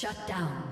Shut down.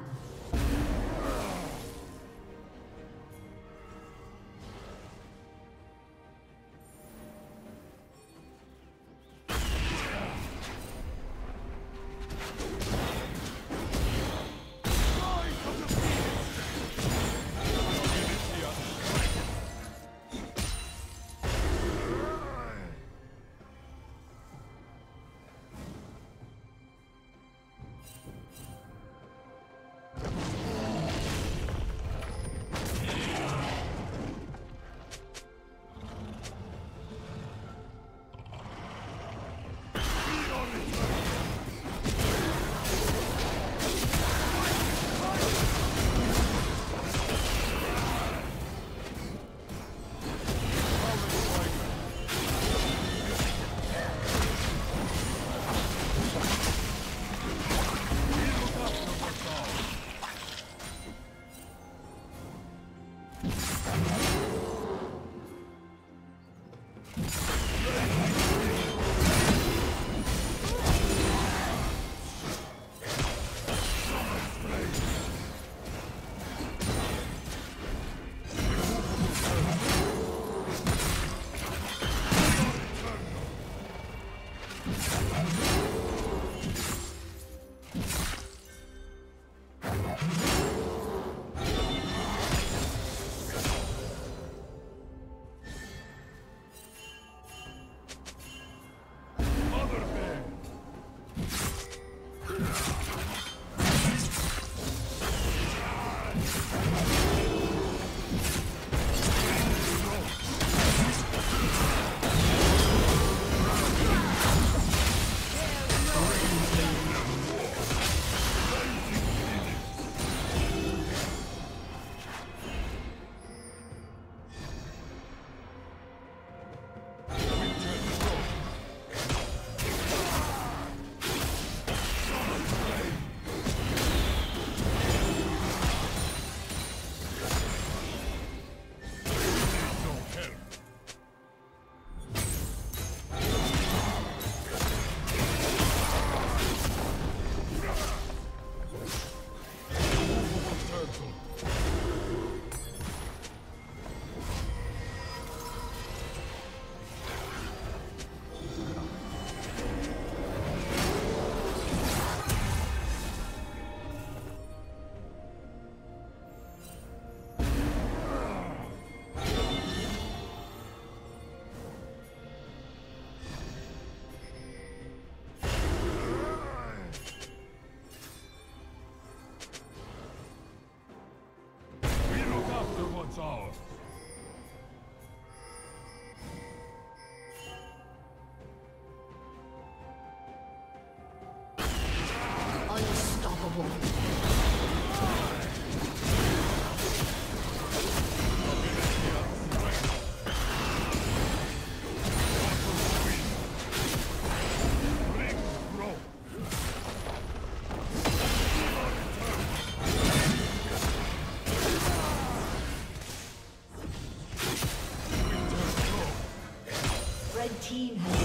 Team has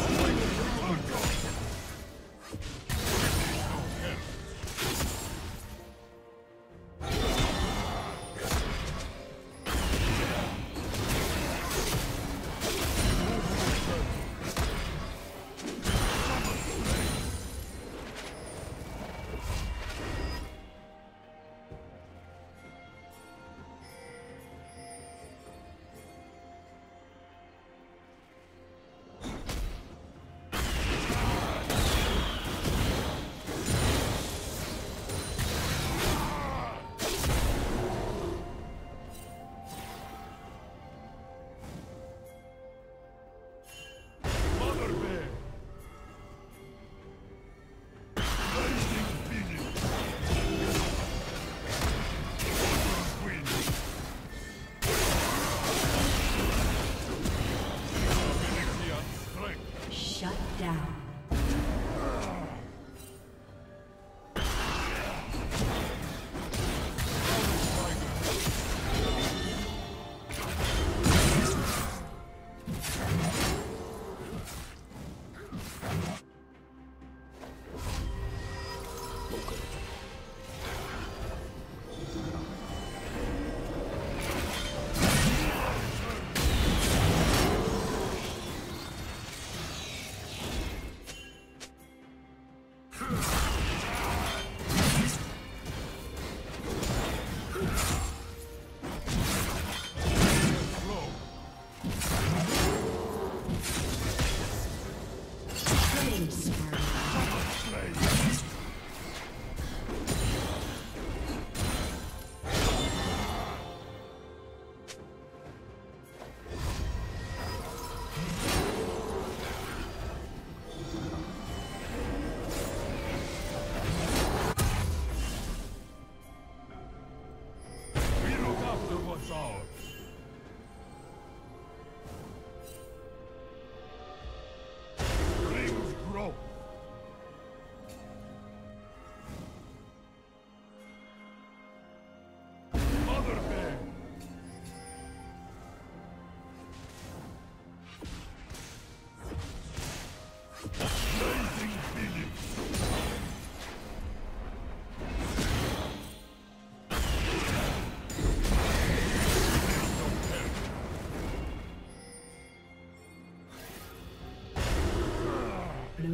Killing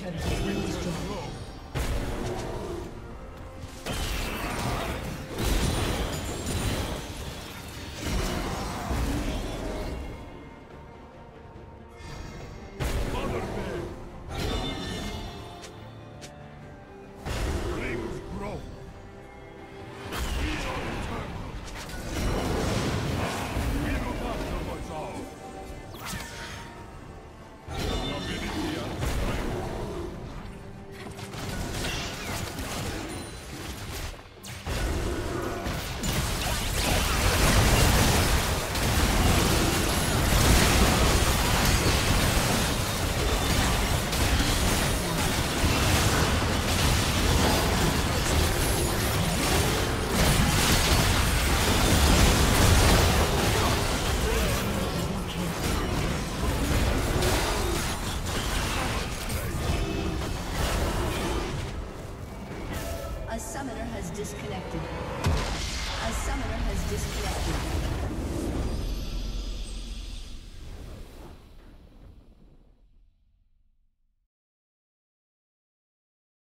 Turret has been